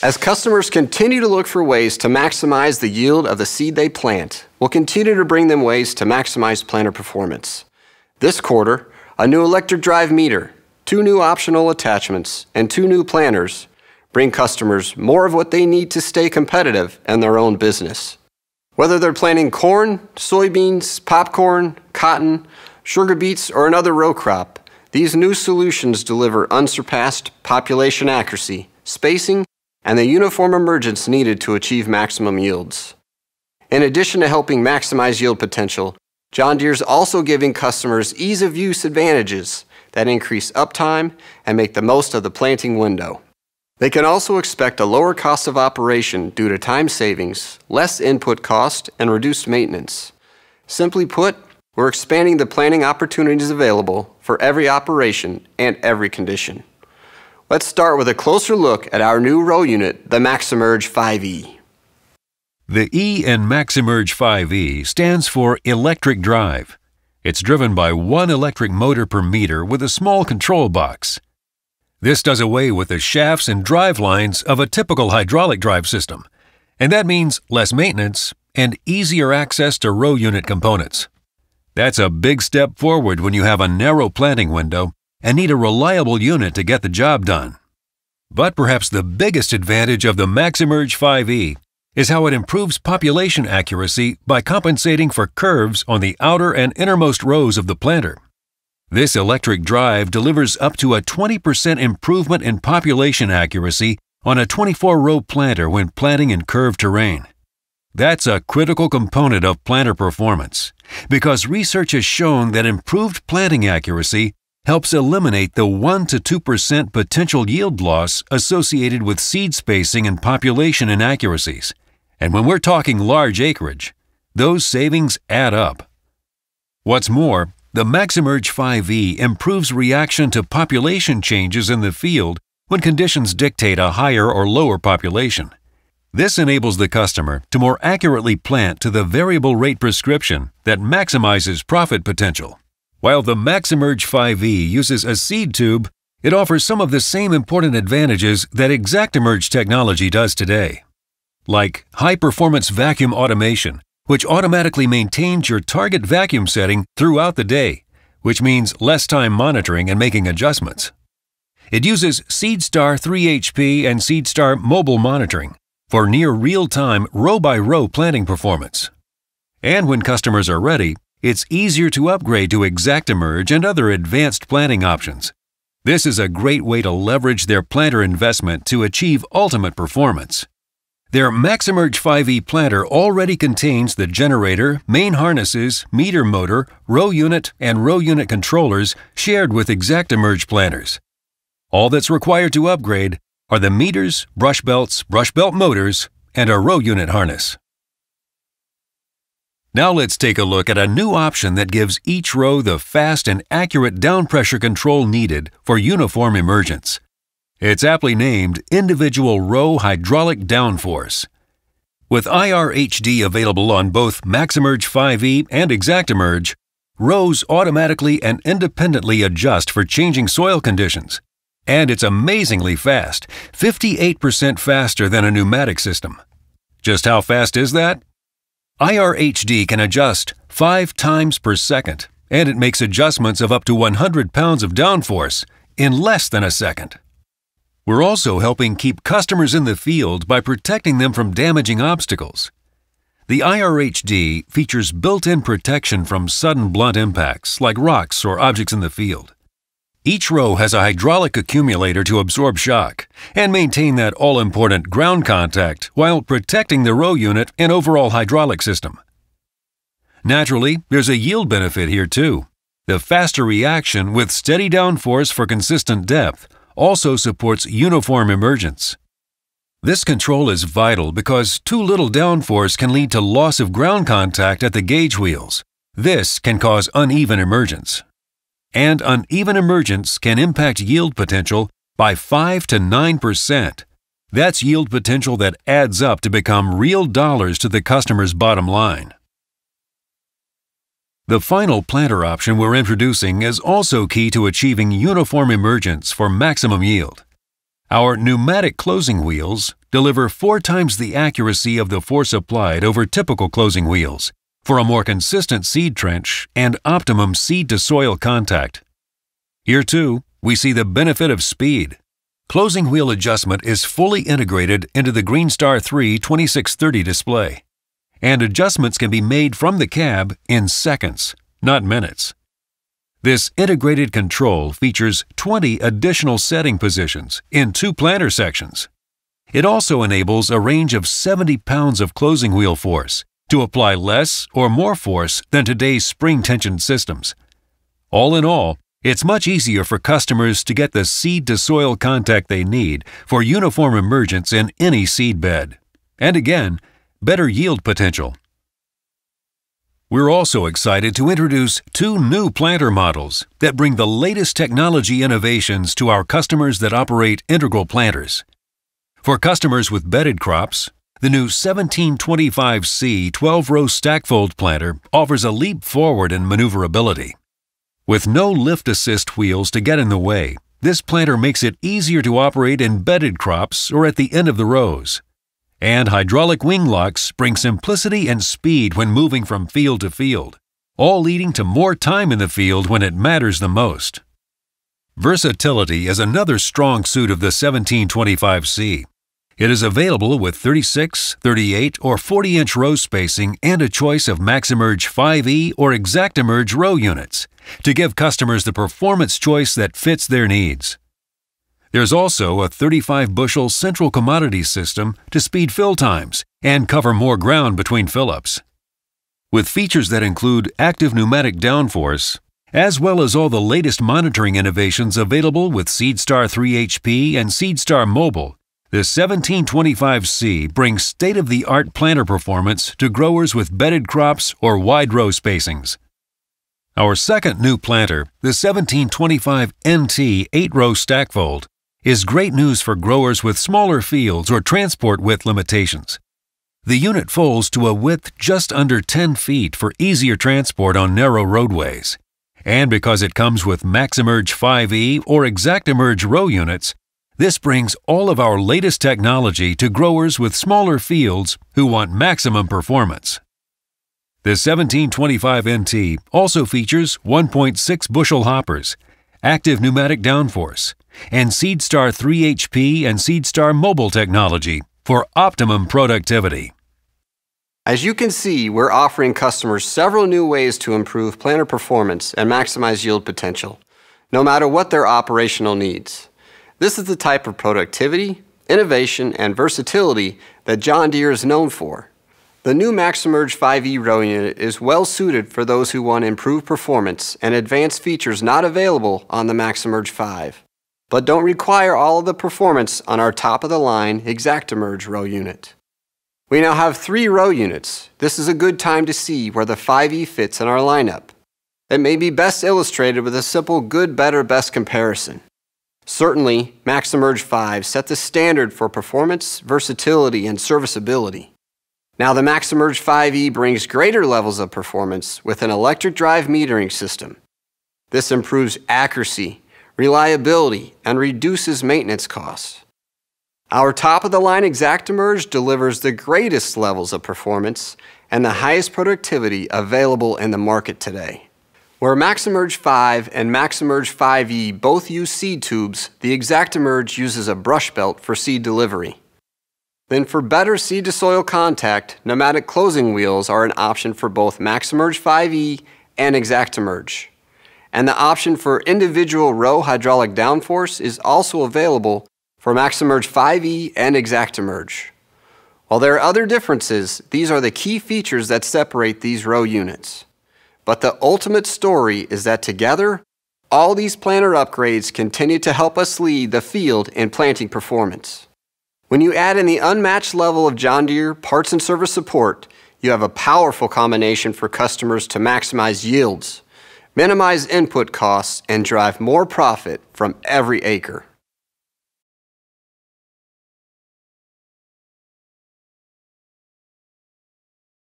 As customers continue to look for ways to maximize the yield of the seed they plant, we'll continue to bring them ways to maximize planter performance. This quarter, a new electric drive meter, two new optional attachments, and two new planters bring customers more of what they need to stay competitive in their own business. Whether they're planting corn, soybeans, popcorn, cotton, sugar beets, or another row crop, these new solutions deliver unsurpassed population accuracy, spacing, and the uniform emergence needed to achieve maximum yields. In addition to helping maximize yield potential, John Deere is also giving customers ease of use advantages that increase uptime and make the most of the planting window. They can also expect a lower cost of operation due to time savings, less input cost, and reduced maintenance. Simply put, we're expanding the planting opportunities available for every operation and every condition. Let's start with a closer look at our new row unit, the MaxEmerge 5E. The E in MaxEmerge 5E stands for electric drive. It's driven by one electric motor per meter with a small control box. This does away with the shafts and drive lines of a typical hydraulic drive system, and that means less maintenance and easier access to row unit components. That's a big step forward when you have a narrow planting window and need a reliable unit to get the job done. But perhaps the biggest advantage of the MaxEmerge 5E is how it improves population accuracy by compensating for curves on the outer and innermost rows of the planter. This electric drive delivers up to a 20% improvement in population accuracy on a 24-row planter when planting in curved terrain. That's a critical component of planter performance because research has shown that improved planting accuracy helps eliminate the 1 to 2% potential yield loss associated with seed spacing and population inaccuracies. And when we're talking large acreage, those savings add up. What's more, the MaxEmerge 5E improves reaction to population changes in the field when conditions dictate a higher or lower population. This enables the customer to more accurately plant to the variable rate prescription that maximizes profit potential. While the MaxEmerge 5E uses a seed tube, it offers some of the same important advantages that ExactEmerge technology does today, like high-performance vacuum automation which automatically maintains your target vacuum setting throughout the day, which means less time monitoring and making adjustments. It uses SeedStar 3HP and SeedStar mobile monitoring for near real-time row-by-row planting performance. And when customers are ready, it's easier to upgrade to ExactEmerge and other advanced planting options. This is a great way to leverage their planter investment to achieve ultimate performance. Their MaxEmerge 5E planter already contains the generator, main harnesses, meter motor, row unit, and row unit controllers shared with ExactEmerge planters. All that's required to upgrade are the meters, brush belts, brush belt motors, and a row unit harness. Now let's take a look at a new option that gives each row the fast and accurate down pressure control needed for uniform emergence. It's aptly named Individual Row Hydraulic Downforce. With IRHD available on both MaxEmerge 5E and ExactEmerge, rows automatically and independently adjust for changing soil conditions. And it's amazingly fast, 58% faster than a pneumatic system. Just how fast is that? IRHD can adjust 5 times per second, and it makes adjustments of up to 100 pounds of downforce in less than a second. We're also helping keep customers in the field by protecting them from damaging obstacles. The IRHD features built-in protection from sudden blunt impacts like rocks or objects in the field. Each row has a hydraulic accumulator to absorb shock and maintain that all-important ground contact while protecting the row unit and overall hydraulic system. Naturally, there's a yield benefit here too. The faster reaction with steady downforce for consistent depth also supports uniform emergence. This control is vital because too little downforce can lead to loss of ground contact at the gauge wheels. This can cause uneven emergence. And uneven emergence can impact yield potential by 5 to 9%. That's yield potential that adds up to become real dollars to the customer's bottom line. The final planter option we're introducing is also key to achieving uniform emergence for maximum yield. Our pneumatic closing wheels, deliver four times the accuracy of the force applied over typical closing wheels for a more consistent seed trench and optimum seed to soil contact. Here, too, we see the benefit of speed. Closing wheel adjustment is fully integrated into the Greenstar 3 2630 display, and adjustments can be made from the cab in seconds, not minutes. This integrated control features 20 additional setting positions in two planter sections. It also enables a range of 70 pounds of closing wheel force to apply less or more force than today's spring tension systems. All in all, it's much easier for customers to get the seed to soil contact they need for uniform emergence in any seed bed. And again, better yield potential. We're also excited to introduce two new planter models that bring the latest technology innovations to our customers that operate integral planters. For customers with bedded crops, the new 1725C 12 row stackfold planter offers a leap forward in maneuverability. With no lift assist wheels to get in the way, this planter makes it easier to operate in bedded crops or at the end of the rows. And hydraulic wing locks bring simplicity and speed when moving from field to field, all leading to more time in the field when it matters the most. Versatility is another strong suit of the 1725C. It is available with 36, 38, or 40 inch row spacing and a choice of MaxEmerge 5E or ExactEmerge row units to give customers the performance choice that fits their needs. There's also a 35 bushel central commodity system to speed fill times and cover more ground between fill-ups. With features that include active pneumatic downforce, as well as all the latest monitoring innovations available with SeedStar 3HP and SeedStar Mobile, the 1725C brings state-of-the-art planter performance to growers with bedded crops or wide row spacings. Our second new planter, the 1725 NT 8-row stackfold, is great news for growers with smaller fields or transport width limitations. The unit folds to a width just under 10 feet for easier transport on narrow roadways. And because it comes with MaxEmerge 5E or ExactEmerge row units, this brings all of our latest technology to growers with smaller fields who want maximum performance. The 1725 NT also features 1.6 bushel hoppers, active pneumatic downforce, and SeedStar 3HP and SeedStar mobile technology for optimum productivity. As you can see, we're offering customers several new ways to improve planter performance and maximize yield potential, no matter what their operational needs. This is the type of productivity, innovation, and versatility that John Deere is known for. The new MaxEmerge 5E row unit is well suited for those who want improved performance and advanced features not available on the MaxEmerge 5, but don't require all of the performance on our top-of-the-line ExactEmerge row unit. We now have three row units. This is a good time to see where the 5E fits in our lineup. It may be best illustrated with a simple good, better, best comparison. Certainly, MaxEmerge 5 set the standard for performance, versatility, and serviceability. Now the MaxEmerge 5E brings greater levels of performance with an electric drive metering system. This improves accuracy, reliability, and reduces maintenance costs. Our top-of-the-line ExactEmerge delivers the greatest levels of performance and the highest productivity available in the market today. Where MaxEmerge 5 and MaxEmerge 5E both use seed tubes, the ExactEmerge uses a brush belt for seed delivery. Then for better seed to soil contact, pneumatic closing wheels are an option for both MaxEmerge 5E and ExactEmerge. And the option for individual row hydraulic downforce is also available for MaxEmerge 5E and ExactEmerge. While there are other differences, these are the key features that separate these row units. But the ultimate story is that together, all these planter upgrades continue to help us lead the field in planting performance. When you add in the unmatched level of John Deere parts and service support, you have a powerful combination for customers to maximize yields, minimize input costs, and drive more profit from every acre.